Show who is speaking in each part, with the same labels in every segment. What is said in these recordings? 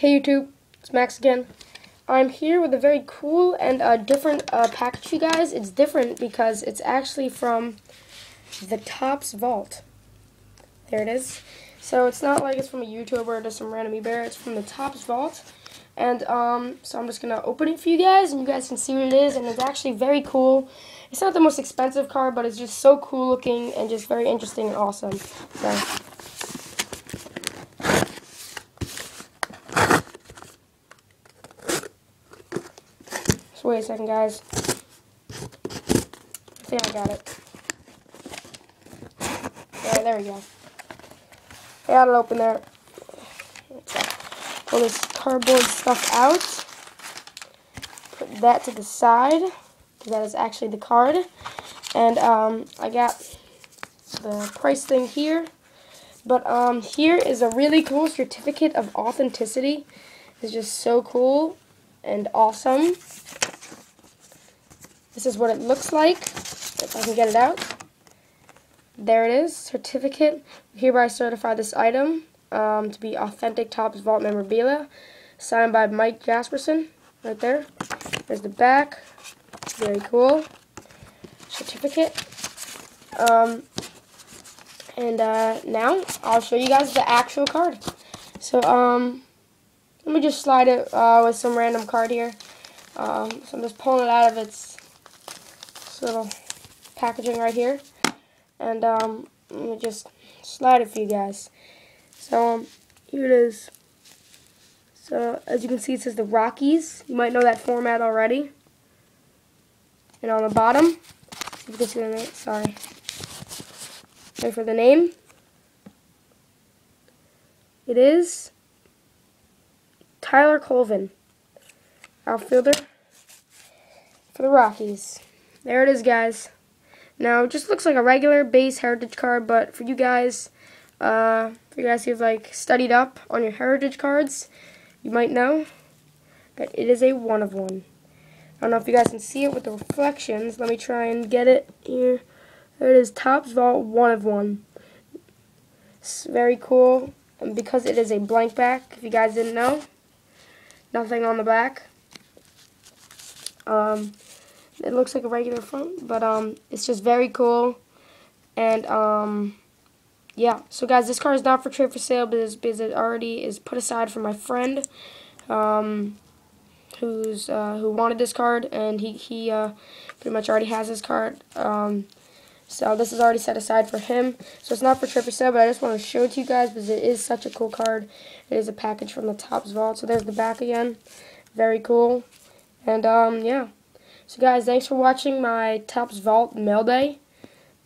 Speaker 1: Hey YouTube, it's Max again. I'm here with a very cool and uh, different uh, package, you guys. It's different because it's actually from the Topps Vault. There it is. So it's not like it's from a YouTuber or just some random eBay. It's from the Topps Vault. And um, so I'm just going to open it for you guys, and you guys can see what it is. And it's actually very cool. It's not the most expensive card, but it's just so cool looking and just very interesting and awesome. So wait a second, guys. I think I got it. There we go. I got it open there. Pull this cardboard stuff out. Put that to the side. That is actually the card. And um, I got the price thing here. But um, here is a really cool certificate of authenticity. It's just so cool and awesome. This is what it looks like, if I can get it out. There it is, certificate. Hereby certify this item um, to be authentic Topps Vault memorabilia, signed by Mike Jasperson, right there. There's the back, very cool. Certificate. Um, and uh, now I'll show you guys the actual card. So um, let me just slide it uh, with some random card here. Um, so I'm just pulling it out of its little packaging right here. And um, let me just slide it for you guys. So um, here it is. So as you can see, it says the Rockies. You might know that format already. And on the bottom, you can see the name. Sorry. Wait for the name. It is Tyler Colvin, outfielder for the Rockies. There it is, guys. Now, it just looks like a regular base heritage card, but for you guys, uh, for you guys who've like studied up on your heritage cards, you might know that it is a one of one. I don't know if you guys can see it with the reflections. Let me try and get it here. There it is, Topps Vault one of one. It's very cool, and because it is a blank back, if you guys didn't know, nothing on the back. Um, it looks like a regular phone, but um, it's just very cool. And um, yeah, so guys, this car is not for trade for sale, because, because it already is put aside for my friend, um, who's uh, who wanted this card, and he he uh, pretty much already has his card. Um, so this is already set aside for him. So it's not for trade for sale, but I just want to show it to you guys because it is such a cool card. It is a package from the Topps Vault. So there's the back again. Very cool. And um, yeah. So guys, thanks for watching my Topps Vault mail day.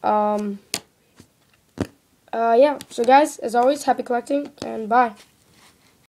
Speaker 1: Um, uh, yeah, so guys, as always, happy collecting, and bye.